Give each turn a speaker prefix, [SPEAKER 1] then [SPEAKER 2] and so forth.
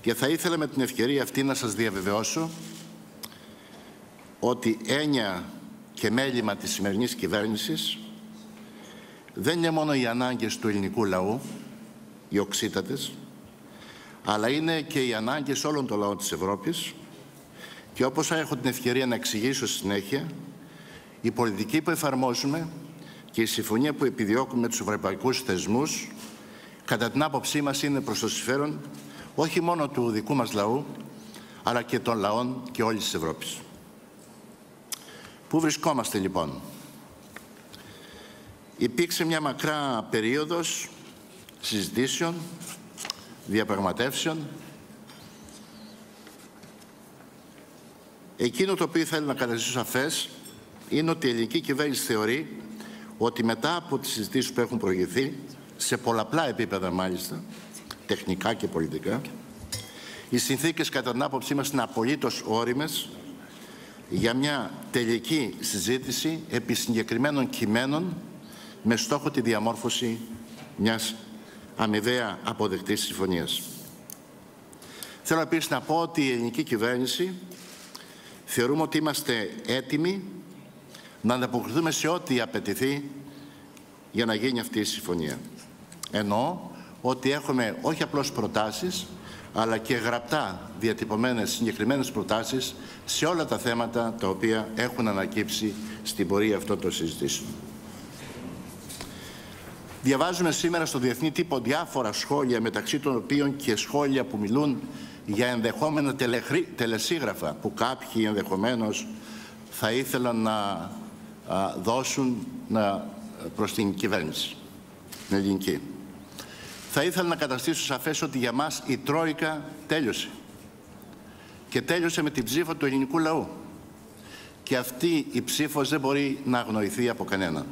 [SPEAKER 1] Και θα ήθελα με την ευκαιρία αυτή να σας διαβεβαιώσω ότι έννοια και μέλημα της σημερινής κυβέρνησης δεν είναι μόνο οι ανάγκες του ελληνικού λαού, οι οξύτατες, αλλά είναι και οι ανάγκες όλων των λαών της Ευρώπης. Και όπως έχω την ευκαιρία να εξηγήσω στη συνέχεια, η πολιτική που εφαρμόζουμε και η συμφωνία που επιδιώκουμε με τους ευρωπαϊκούς θεσμούς κατά την άποψή μας είναι προς το συμφέρον όχι μόνο του δικού μας λαού αλλά και των λαών και όλης της Ευρώπης. Πού βρισκόμαστε λοιπόν; Υπήρξε μια μακρά περίοδος συζητήσεων, διαπραγματεύσεων. Εκείνο το οποίο θέλω να καταστήσω σαφές είναι ότι η ελληνική κυβέρνηση θεωρεί ότι μετά από τις συζητήσεις που έχουν προηγηθεί, σε πολλαπλά επίπεδα μάλιστα, τεχνικά και πολιτικά, οι συνθήκες κατά την άποψή μας είναι απολύτως όριμες για μια τελική συζήτηση επί συγκεκριμένων κειμένων με στόχο τη διαμόρφωση μιας αμοιβαία αποδεκτής συμφωνίας. Θέλω επίσης να πω ότι η ελληνική κυβέρνηση θεωρούμε ότι είμαστε έτοιμοι να ανταποκριθούμε σε ό,τι απαιτηθεί για να γίνει αυτή η συμφωνία. Εννοώ ότι έχουμε όχι απλώς προτάσεις, αλλά και γραπτά διατυπωμένες συγκεκριμένες προτάσεις σε όλα τα θέματα τα οποία έχουν ανακύψει στην πορεία αυτών των συζητήσεων. Διαβάζουμε σήμερα στο διεθνή τύπο διάφορα σχόλια, μεταξύ των οποίων και σχόλια που μιλούν για ενδεχόμενα τελεσίγραφα που κάποιοι ενδεχομένως θα ήθελαν να δώσουν να, προς την κυβέρνηση, την ελληνική. Θα ήθελα να καταστήσω σαφές ότι για μας η Τρόικα τέλειωσε. Και τέλειωσε με την ψήφο του ελληνικού λαού. Και αυτή η ψήφος δεν μπορεί να αγνοηθεί από κανέναν.